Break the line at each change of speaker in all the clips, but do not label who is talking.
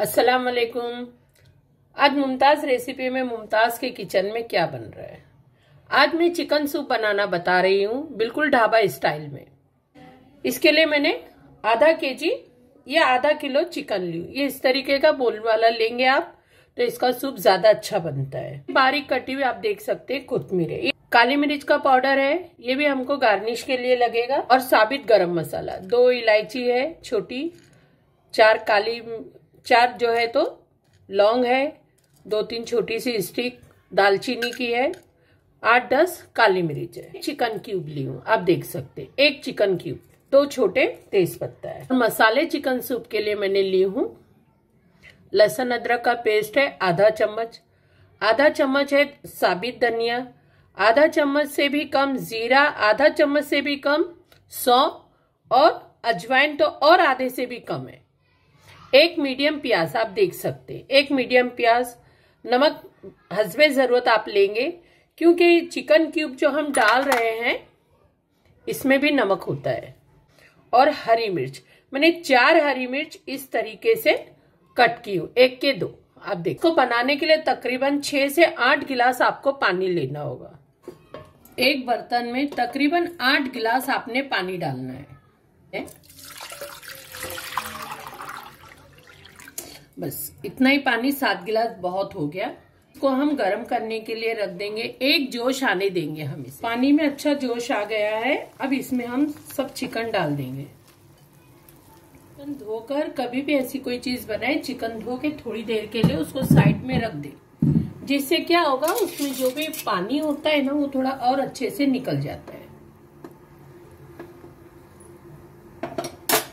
अस्सलाम वालेकुम आज मुमताज़ रेसिपी में मुमताज़ के किचन में क्या बन रहा है? आज मैं चिकन सूप बनाना बता रही हूँ, बिल्कुल ढाबा स्टाइल में। इसके लिए मैंने आधा के जी या आधा किलो चिकन ली। ये इस तरीके का बोल वाला लेंगे आप तो इसका सूप ज़्यादा अच्छा बनता है। बारीक कटी हुई आप देख सकते हैं कोथमीर। है काली मिर्च का पाउडर है, ये भी हमको गार्निश के लिए लगेगा। और साबित गरम मसाला, दो इलायची है, छोटी, चार काली चार जो है तो लौंग है दो तीन छोटी सी स्टिक दालचीनी की है, आठ दस काली मिर्च है। चिकन क्यूब ली हूँ, आप देख सकते एक चिकन क्यूब दो छोटे तेज पत्ता है। मसाले चिकन सूप के लिए मैंने ली हूँ। लहसुन अदरक का पेस्ट है, आधा चम्मच। आधा चम्मच है साबित धनिया। आधा चम्मच से भी कम जीरा, आधा चम्मच से भी कम सौंफ और अजवाइन तो और आधे से भी कम है। एक मीडियम प्याज आप देख सकते हैं। एक मीडियम प्याज, नमक हसबे ज़रूरत आप लेंगे, क्योंकि चिकन क्यूब जो हम डाल रहे हैं, इसमें भी नमक होता है। और हरी मिर्च, मैंने चार हरी मिर्च इस तरीके से कट की हूँ, एक के दो। आप देखो, बनाने के लिए तकरीबन छह से आठ गिलास आपको पानी लेना होगा। एक बर्तन में तकरीबन आठ गिलास आपने पानी डालना है। बस, इतना ही पानी सात गिलास बहुत हो गया। इसको हम गर्म करने के लिए रख देंगे। एक जोश आने देंगे हम इस। पानी में अच्छा जोश आ गया है। अब इसमें हम सब चिकन डाल देंगे। चिकन धोकर कभी भी ऐसी कोई चीज़ बनाए, चिकन धो के थोड़ी देर के लिए उसको साइड में रख दे। जिससे क्या होगा, उसमें जो भी पानी होता है ना, वो थोड़ा और अच्छे से निकल जाता है।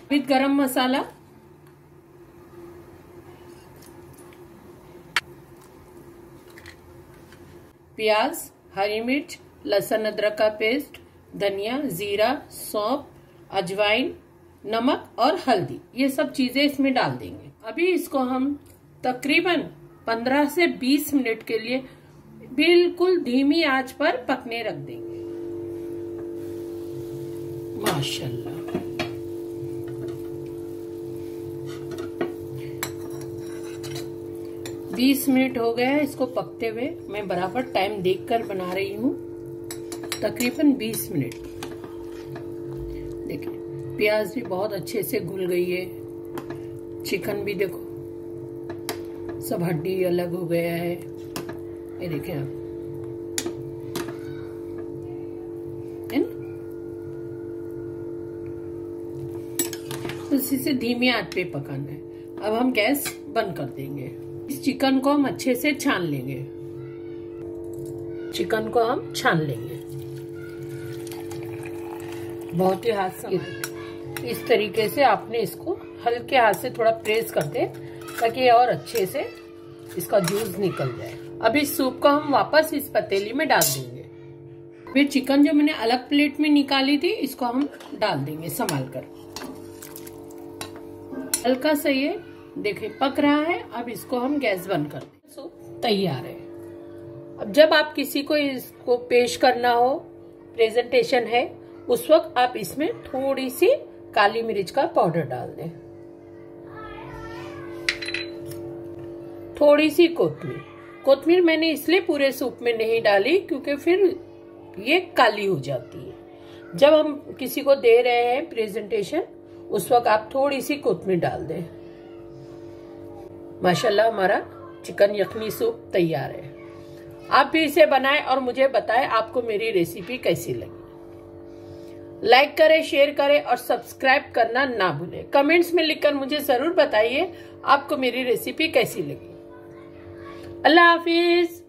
विद गरम मसाला। प्याज, हरी मिर्च, लहसुन अदरक का पेस्ट, धनिया, जीरा, सौंप, अजवाइन, नमक और हल्दी। ये सब चीज़ें इसमें डाल देंगे। अभी इसको हम तकरीबन 15 से 20 मिनट के लिए बिल्कुल धीमी आँच पर पकने रख देंगे। माशाल्लाह। बीस मिनट हो गया है इसको पकते हुए। मैं बराबर टाइम देखकर बना रही हूँ। तकरीबन बीस मिनट। देखिए, प्याज भी बहुत अच्छे से घुल गई है। चिकन भी देखो। सब हड्डी अलग हो गया है। ये देखें आप। इसी से धीमी आँच पे पकाना है। अब हम गैस बंद कर देंगे। इस चिकन को हम अच्छे से छान लेंगे। चिकन को हम छान लेंगे। बहुत ही हाथ से इस तरीके से आपने इसको हल्के हाथ से थोड़ा प्रेस कर दे ताकि और अच्छे से इसका जूस निकल जाए। अब इस सूप को हम वापस इस पतीली में डाल देंगे। फिर चिकन जो मैंने अलग प्लेट में निकाली थी इसको हम डाल देंगे संभाल कर हल्का सा ये देखे पक रहा है अब इसको हम गैस बंद कर दें। सूप तैयार है। अब जब आप किसी को इसको पेश करना हो प्रेजेंटेशन है उस वक्त आप इसमें थोड़ी सी काली मिर्च का पाउडर डाल दें। थोड़ी सी कोतमीर कोतमीर मैंने इसलिए पूरे सूप में नहीं डाली क्योंकि फिर ये काली हो जाती है। जब हम किसी को दे रहे हैं प्रेजेंटेशन उस वक्त आप थोड़ी सी कोतमीर डाल दें। माशाल्लाह हमारा चिकन यखनी सूप तैयार है। आप भी इसे बनाएँ और मुझे बताएँ आपको मेरी रेसिपी कैसी लगी। लाइक करें शेयर करें और सब्सक्राइब करना ना भूलें। कमेंट्स में लिखकर मुझे ज़रूर बताइए आपको मेरी रेसिपी कैसी लगी। अल्लाह हाफिज।